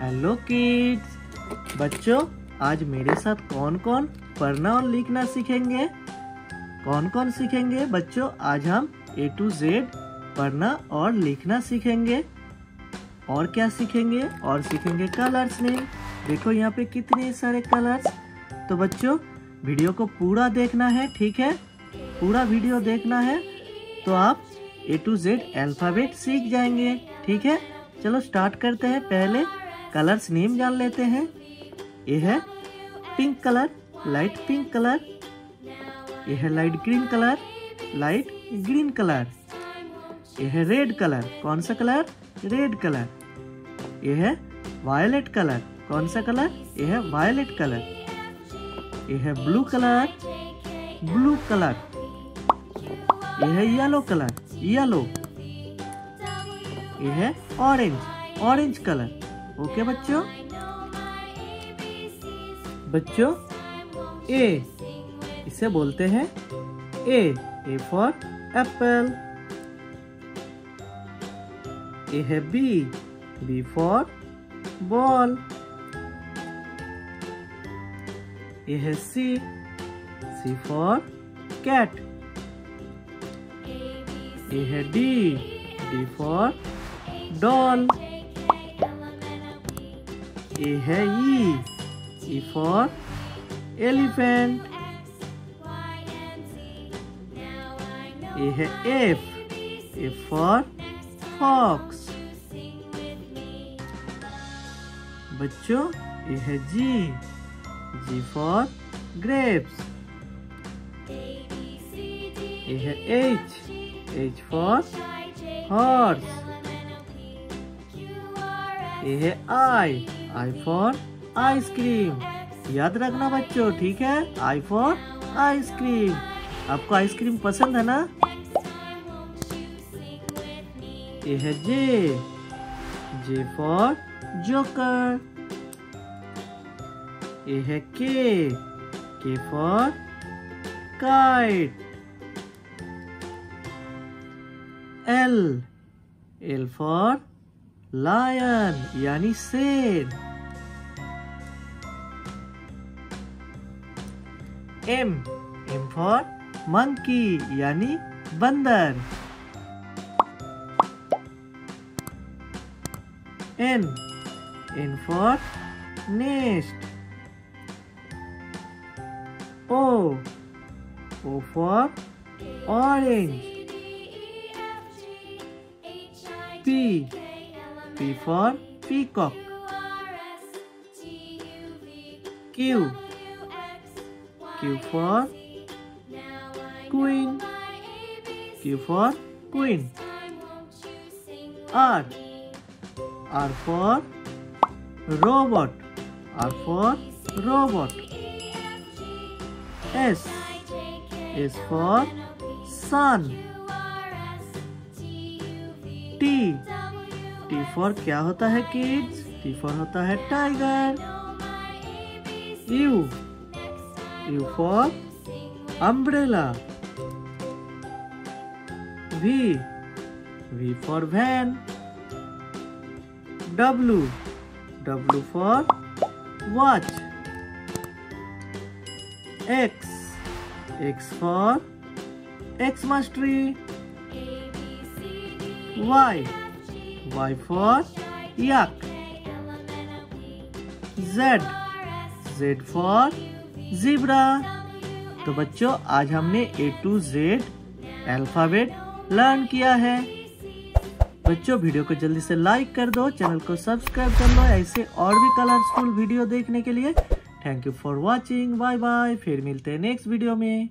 Hello kids बच्चों, आज मेरे साथ कौन कौन पढ़ना और लिखना सीखेंगे? कौन कौन सीखेंगे? बच्चों, आज हम ए टू जेड पढ़ना और लिखना सीखेंगे। और क्या सीखेंगे? और सीखेंगे कलर्स नेम देखो यहाँ पे कितने सारे कलर्स तो बच्चों वीडियो को पूरा देखना है, ठीक है? पूरा वीडियो देखना है तो आप ए टू जेड अल्फ़ाबेट सीख जाएँगे, ठीक है? चलो स्टार्ट करते हैं पहले। कलर्स नेम जान लेते हैं। ये है pink colour, light pink colour. ये है light green colour, light green colour. ये है रेड कलर, कौन सा कलर? Red colour. ये है वायलेट कलर, कौन सा कलर? ये है वायलेट कलर। ये है ब्लू कलर ब्लू कलर। ये है येलो कलर, येलो। ये है ऑरेंज ऑरेंज कलर। ओके बच्चों? बच्चों ए इसे बोलते हैं ए ए फॉर एप्पल ए है B B for ball A है C C for cat A है D D for doll A है ई ई फॉर एलिफेंट ए है एफ़ एफ़ फॉर फॉक्स बच्चों ये है जी जी फॉर ग्रेप्स ये है एच एच फॉर हॉर्स ये है आई आई फॉर आइसक्रीम याद रखना बच्चों, ठीक है? आई फॉर आइसक्रीम आपको आइसक्रीम पसंद है ना? ये है जे जे फॉर जोकर ये है K K for kite L L for lion यानी शेर एम एम फॉर मंकी यानी बंदर N N for nest O O for orange P P for peacock. Q. Q for queen. Q for queen. R. R for robot. R for robot. S. S for sun. For क्या होता है kids T for होता है tiger U U for umbrella V V for van W W for watch X X for X mas tree Y Y for yak. Z. Z for zebra तो बच्चों, आज हमने A to Z alphabet learn किया है। बच्चों, video को जल्दी से लाइक कर दो, चैनल को सब्सक्राइब कर लो, ऐसे और भी कलरफुल वीडियो देखने के लिए। Thank you for watching bye bye फिर मिलते हैं नेक्स्ट वीडियो में।